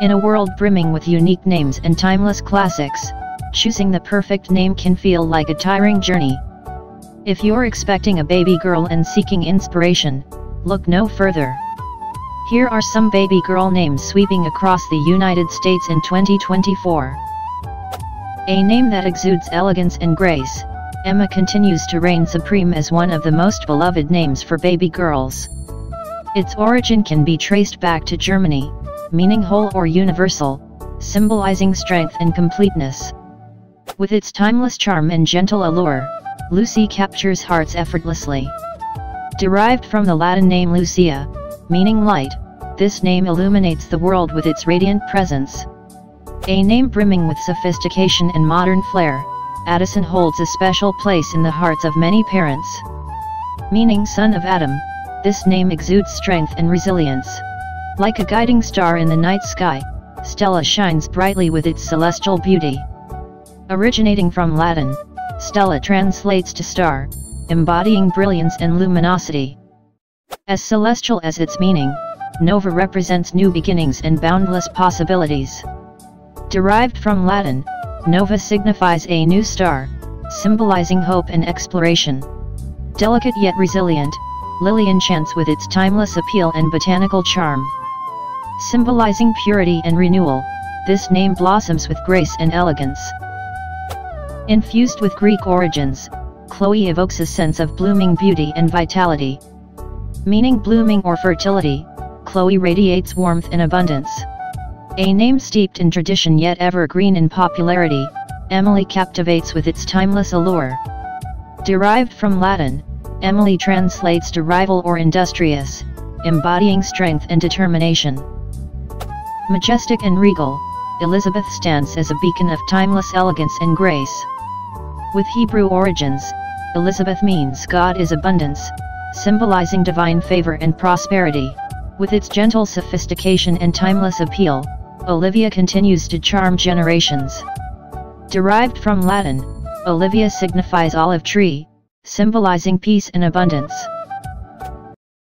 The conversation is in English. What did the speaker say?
In a world brimming with unique names and timeless classics, choosing the perfect name can feel like a tiring journey. If you're expecting a baby girl and seeking inspiration, look no further. Here are some baby girl names sweeping across the United States in 2024. A name that exudes elegance and grace, Emma continues to reign supreme as one of the most beloved names for baby girls. Its origin can be traced back to Germany, meaning whole or universal, symbolizing strength and completeness. With its timeless charm and gentle allure, Lucy captures hearts effortlessly. Derived from the Latin name Lucia, meaning light, this name illuminates the world with its radiant presence. A name brimming with sophistication and modern flair, Addison holds a special place in the hearts of many parents. Meaning son of Adam, this name exudes strength and resilience. Like a guiding star in the night sky, Stella shines brightly with its celestial beauty. Originating from Latin, Stella translates to star, embodying brilliance and luminosity. As celestial as its meaning, Nova represents new beginnings and boundless possibilities. Derived from Latin, Nova signifies a new star, symbolizing hope and exploration. Delicate yet resilient, Lily enchants with its timeless appeal and botanical charm. Symbolizing purity and renewal, this name blossoms with grace and elegance. Infused with Greek origins, Chloe evokes a sense of blooming beauty and vitality. Meaning blooming or fertility, Chloe radiates warmth and abundance. A name steeped in tradition yet evergreen in popularity, Emily captivates with its timeless allure. Derived from Latin, Emily translates to rival or industrious, embodying strength and determination. Majestic and regal, Elizabeth stands as a beacon of timeless elegance and grace. With Hebrew origins, Elizabeth means God is abundance, symbolizing divine favor and prosperity. With its gentle sophistication and timeless appeal, Olivia continues to charm generations. Derived from Latin, Olivia signifies olive tree, symbolizing peace and abundance.